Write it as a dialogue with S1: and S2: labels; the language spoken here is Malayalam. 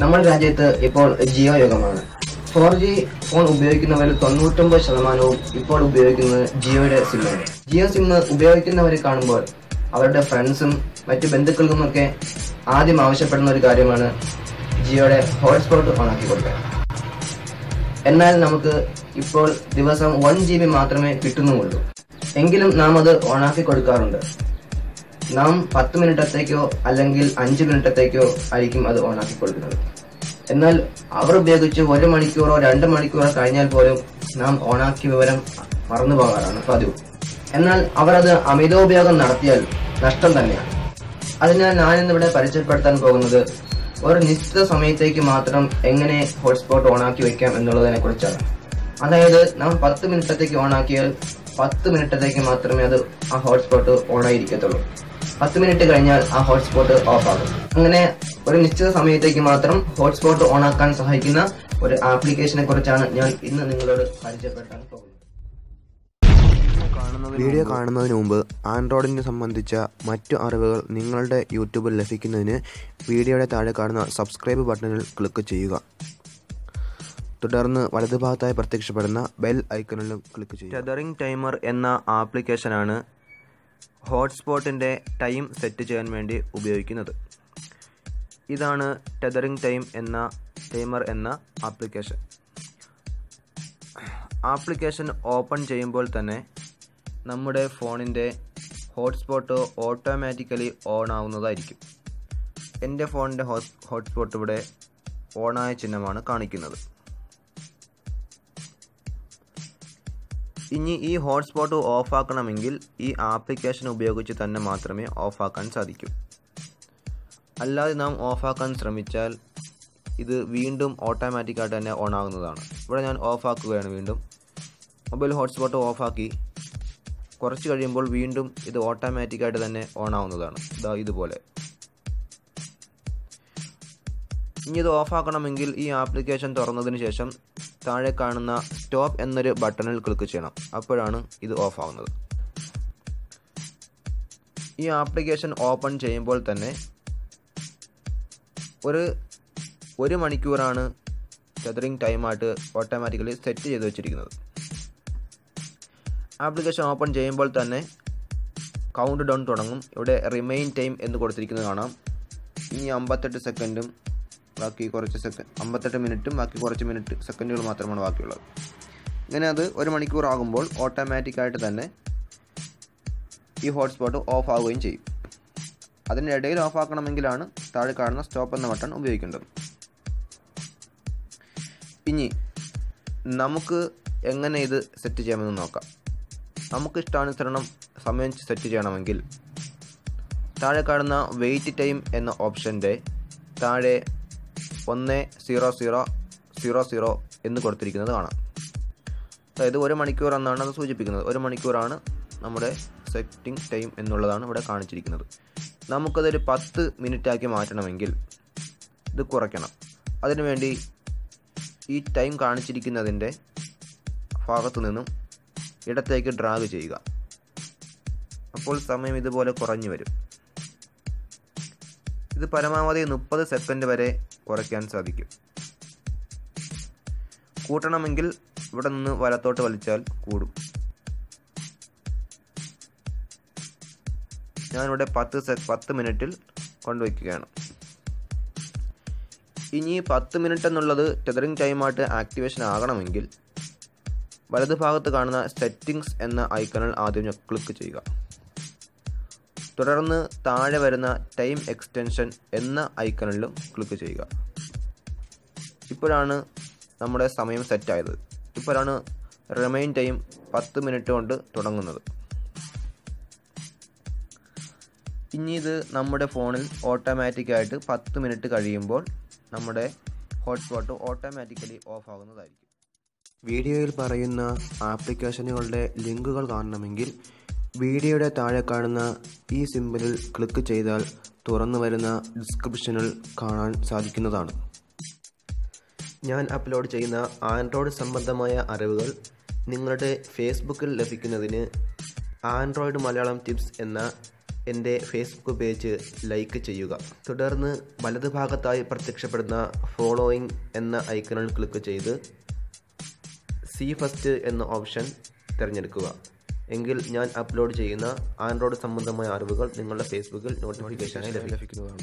S1: നമ്മുടെ രാജ്യത്ത് ഇപ്പോൾ ജിയോ യുഗമാണ്. ഫോർ ജി ഫോൺ ഉപയോഗിക്കുന്നവരിൽ തൊണ്ണൂറ്റൊമ്പത് ശതമാനവും ഇപ്പോൾ ഉപയോഗിക്കുന്നത് ജിയോയുടെ സിമ്മാണ് ജിയോ സിം ഉപയോഗിക്കുന്നവരെ കാണുമ്പോൾ അവരുടെ ഫ്രണ്ട്സും മറ്റു ബന്ധുക്കൾക്കുമൊക്കെ ആദ്യം ആവശ്യപ്പെടുന്ന ഒരു കാര്യമാണ് ജിയോയുടെ ഹോട്ട്സ്പോട്ട് ഓണാക്കി കൊടുക്കുക. എന്നാൽ നമുക്ക് ഇപ്പോൾ ദിവസം വൺ ജി ബി മാത്രമേ കിട്ടുന്നുള്ളൂ. എങ്കിലും നാം അത് ഓണാക്കി കൊടുക്കാറുണ്ട്. നാം പത്ത് മിനിറ്റത്തേക്കോ അല്ലെങ്കിൽ അഞ്ച് മിനിറ്റത്തേക്കോ ആയിരിക്കും അത് ഓണാക്കി കൊടുക്കുന്നത് എന്നാൽ അവർ ഉപയോഗിച്ച് ഒരു മണിക്കൂറോ രണ്ട് മണിക്കൂറോ കഴിഞ്ഞാൽ പോലും നാം ഓണാക്കിയ വിവരം മറന്നു പോകാറാണ് പതിവ്. എന്നാൽ അവർ അത് അമിതോപയോഗം നടത്തിയാൽ നഷ്ടം തന്നെയാണ്. അതിനാൽ ഞാൻ ഇന്നിവിടെ പരിചയപ്പെടുത്താൻ പോകുന്നത് ഒരു നിശ്ചിത സമയത്തേക്ക് മാത്രം എങ്ങനെ ഹോട്ട്സ്പോട്ട് ഓണാക്കി വെക്കാം എന്നുള്ളതിനെ കുറിച്ചാണ് അതായത് നാം പത്ത് മിനിറ്റത്തേക്ക് ഓണാക്കിയാൽ പത്ത് മിനിറ്റത്തേക്ക് മാത്രമേ അത് ആ ഹോട്ട്സ്പോട്ട് ഓണായിരിക്കത്തുള്ളൂ. പത്ത് മിനിറ്റ് കഴിഞ്ഞാൽ ആ ഹോട്ട്സ്പോട്ട് ഓഫ് ആകും. അങ്ങനെ ഒരു നിശ്ചിത സമയത്തേക്ക് മാത്രം ഹോട്ട്സ്പോട്ട് ഓൺ ആക്കാൻ സഹായിക്കുന്ന ഒരു ആപ്ലിക്കേഷനെ കുറിച്ചാണ് ഞാൻ ഇന്ന് നിങ്ങളോട് പരിചയപ്പെടുത്താൻ പോകുന്നത്.
S2: വീഡിയോ കാണുന്നതിന് മുമ്പ് ആൻഡ്രോയിഡിനെ സംബന്ധിച്ച മറ്റു അറിവുകൾ നിങ്ങളുടെ യൂട്യൂബിൽ ലഭിക്കുന്നതിന് വീഡിയോയുടെ താഴെ കാണുന്ന സബ്സ്ക്രൈബ് ബട്ടണിൽ ക്ലിക്ക് ചെയ്യുക. തുടർന്ന് വലതുഭാഗത്തായി പ്രത്യക്ഷപ്പെടുന്ന ബെൽ ഐക്കണിലും ക്ലിക്ക് ചെയ്യുക. ടെതറിംഗ് ടൈമർ എന്ന ആപ്ലിക്കേഷനാണ് ഹോട്ട്സ്പോട്ടിന്റെ ടൈം സെറ്റ് ചെയ്യാൻ വേണ്ടി ഉപയോഗിക്കുന്നത്. ഇതാണ് ടെതറിംഗ് ടൈം എന്ന ടൈമർ എന്ന ആപ്ലിക്കേഷൻ. ആപ്ലിക്കേഷൻ ഓപ്പൺ ചെയ്യുമ്പോൾ തന്നെ നമ്മുടെ ഫോണിന്റെ ഹോട്ട്സ്പോട്ട് ഓട്ടോമാറ്റിക്കലി ഓൺ ആവുന്നതായിരിക്കും. എന്റെ ഫോണിന്റെ ഹോട്ട്സ്പോട്ട് ഇവിടെ ഓണായ ചിഹ്നമാണ് കാണിക്കുന്നത്. ഇനി ഈ ഹോട്ട്സ്പോട്ട് ഓഫ് ആക്കണമെങ്കിൽ ഈ ആപ്ലിക്കേഷൻ ഉപയോഗിച്ച് തന്നെ മാത്രമേ ഓഫ് ആക്കാൻ സാധിക്കൂ. അല്ലാതെ നാം ഓഫ് ആക്കാൻ ശ്രമിച്ചാൽ ഇത് വീണ്ടും ഓട്ടോമാറ്റിക്കായിട്ട് തന്നെ ഓൺ ആകുന്നതാണ്. ഇവിടെ ഞാൻ ഓഫ് ആക്കുകയാണ് വീണ്ടും. മൊബൈൽ ഹോട്ട്സ്പോട്ട് ഓഫ് ആക്കി കുറച്ച് കഴിയുമ്പോൾ വീണ്ടും ഇത് ഓട്ടോമാറ്റിക്കായിട്ട് തന്നെ ഓൺ ആവുന്നതാണ്. ഇതാ ഇതുപോലെ. ഇനി ഇത് ഓഫാക്കണമെങ്കിൽ ഈ ആപ്ലിക്കേഷൻ തുറന്നതിന് ശേഷം താഴെ കാണുന്ന സ്റ്റോപ്പ് എന്നൊരു ബട്ടണിൽ ക്ലിക്ക് ചെയ്യണം. അപ്പോഴാണ് ഇത് ഓഫ് ആവുന്നത്. ഈ ആപ്ലിക്കേഷൻ ഓപ്പൺ ചെയ്യുമ്പോൾ തന്നെ ഒരു ഒരു മണിക്കൂറാണ് ടെതറിങ് ടൈമായിട്ട് ഓട്ടോമാറ്റിക്കലി സെറ്റ് ചെയ്ത് വെച്ചിരിക്കുന്നത്. ആപ്ലിക്കേഷൻ ഓപ്പൺ ചെയ്യുമ്പോൾ തന്നെ കൗണ്ട് ഡൗൺ തുടങ്ങും. ഇവിടെ റിമെയിൻ ടൈം എന്ന് കൊടുത്തിരിക്കുന്നത് കാണാം. ഇനി അമ്പത്തെട്ട് സെക്കൻഡും ബാക്കി കുറച്ച് സെക്കൻഡ് അമ്പത്തെട്ട് മിനിറ്റും ബാക്കി കുറച്ച് മിനിറ്റ് സെക്കൻഡുകൾ മാത്രമാണ് ബാക്കിയുള്ളത്. ഇങ്ങനെ അത് ഒരു മണിക്കൂർ ആകുമ്പോൾ ഓട്ടോമാറ്റിക്കായിട്ട് തന്നെ ഈ ഹോട്ട്സ്പോട്ട് ഓഫ് ആവുകയും ചെയ്യും. അതിന്റെ ഇടയിൽ ഓഫ് ആക്കണമെങ്കിലാണ് താഴെ കാണുന്ന സ്റ്റോപ്പ് എന്ന ബട്ടൺ ഉപയോഗിക്കേണ്ടത്. ഇനി നമുക്ക് എങ്ങനെ ഇത് സെറ്റ് ചെയ്യാമെന്ന് നോക്കാം. നമുക്ക് ഇഷ്ടാനുസരണം സമയം സെറ്റ് ചെയ്യണമെങ്കിൽ താഴെ കാണുന്ന വെയിറ്റ് ടൈം എന്ന ഓപ്ഷന്റെ താഴെ ഒന്ന് സീറോ സീറോ സീറോ സീറോ എന്ന് കൊടുത്തിരിക്കുന്നത് കാണാം. അതായത് ഒരു മണിക്കൂർ എന്നാണ് അത് സൂചിപ്പിക്കുന്നത്. ഒരു മണിക്കൂറാണ് നമ്മുടെ സെറ്റിംഗ് ടൈം എന്നുള്ളതാണ് ഇവിടെ കാണിച്ചിരിക്കുന്നത്. നമുക്കതൊരു പത്ത് മിനിറ്റ് ആക്കി മാറ്റണമെങ്കിൽ ഇത് കുറയ്ക്കണം. അതിനുവേണ്ടി ഈ ടൈം കാണിച്ചിരിക്കുന്നതിന്റെ ഭാഗത്തു നിന്നും ഇടത്തേക്ക് ഡ്രാഗ് ചെയ്യുക. അപ്പോൾ സമയം ഇതുപോലെ കുറഞ്ഞു വരും. ഇത് പരമാവധി മുപ്പത് സെക്കൻഡ് വരെ കുറയ്ക്കാൻ സാധിക്കും. കൂട്ടണമെങ്കിൽ ഇവിടെ നിന്ന് വലത്തോട്ട് വലിച്ചാൽ കൂടും. ഞാനിവിടെ പത്ത് സെ പത്ത് മിനിറ്റിൽ കൊണ്ടുവയ്ക്കുകയാണ്. ഇനി പത്ത് മിനിറ്റ് എന്നുള്ളത് ടെതറിംഗ് ടൈമായിട്ട് ആക്ടിവേഷൻ ആകണമെങ്കിൽ വലതുഭാഗത്ത് കാണുന്ന സെറ്റിംഗ്സ് എന്ന ഐക്കണിൽ ആദ്യം ക്ലിക്ക് ചെയ്യുക. തുടർന്ന് താഴെ വരുന്ന ടൈം എക്സ്റ്റൻഷൻ എന്ന ഐക്കണിലും ക്ലിക്ക് ചെയ്യുക. ഇപ്പോഴാണ് നമ്മുടെ സമയം സെറ്റായത്. ഇപ്പോഴാണ് റിമൈൻ ടൈം പത്ത് മിനിറ്റ് കൊണ്ട് തുടങ്ങുന്നത്. ഇനി ഇത് നമ്മുടെ ഫോണിൽ ഓട്ടോമാറ്റിക്കായിട്ട് പത്ത് മിനിറ്റ് കഴിയുമ്പോൾ നമ്മുടെ ഹോട്ട്സ്പോട്ട് ഓട്ടോമാറ്റിക്കലി ഓഫ് ആകുന്നതായിരിക്കും. വീഡിയോയിൽ പറയുന്ന ആപ്ലിക്കേഷനുകളുടെ ലിങ്കുകൾ കാണണമെങ്കിൽ വീഡിയോയുടെ താഴെ കാണുന്ന ഈ സിമ്പലിൽ ക്ലിക്ക് ചെയ്താൽ തുറന്നു വരുന്ന ഡിസ്ക്രിപ്ഷനിൽ കാണാൻ സാധിക്കുന്നതാണ്. ഞാൻ അപ്ലോഡ് ചെയ്യുന്ന ആൻഡ്രോയിഡ് സംബന്ധമായ അറിവുകൾ നിങ്ങളുടെ ഫേസ്ബുക്കിൽ ലഭിക്കുന്നതിന് ആൻഡ്രോയിഡ് മലയാളം ടിപ്സ് എന്ന
S1: എന്റെ ഫേസ്ബുക്ക് പേജ് ലൈക്ക് ചെയ്യുക. തുടർന്ന് വലതുഭാഗത്തായി പ്രത്യക്ഷപ്പെടുന്ന ഫോളോയിങ് എന്ന ഐക്കണിൽ ക്ലിക്ക് ചെയ്ത് സി ഫസ്റ്റ് എന്ന ഓപ്ഷൻ തിരഞ്ഞെടുക്കുക. എങ്കിൽ ഞാൻ അപ്ലോഡ് ചെയ്യുന്ന ആൻഡ്രോയിഡ് സംബന്ധമായ അറിവുകൾ നിങ്ങളുടെ ഫേസ്ബുക്കിൽ നോട്ടിഫിക്കേഷനായി ലഭിക്കുന്നതാണ്.